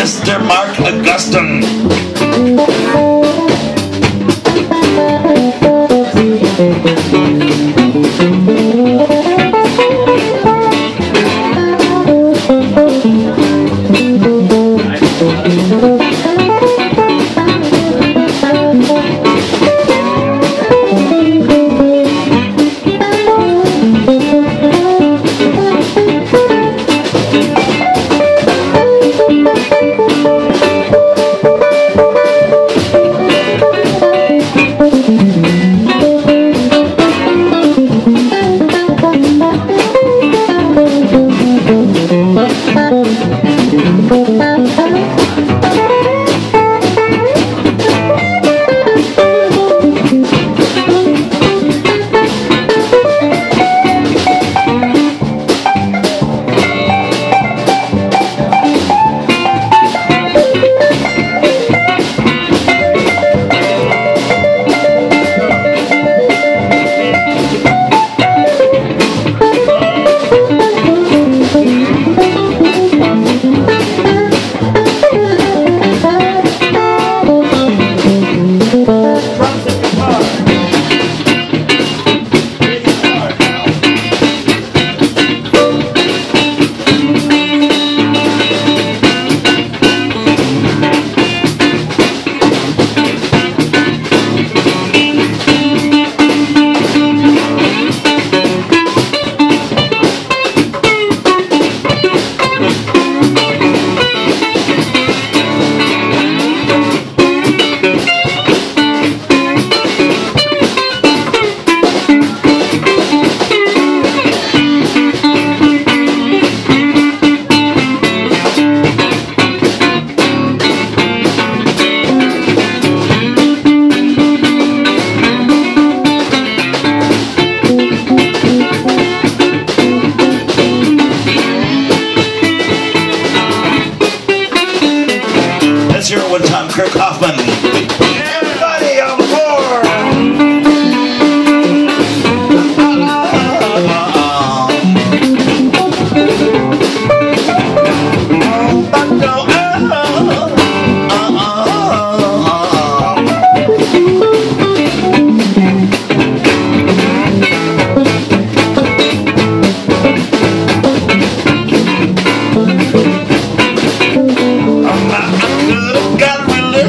Mr. Mark Augustin.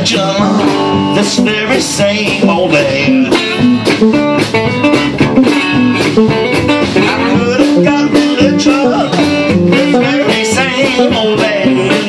pajama This very same old day I could have got job. This very same old day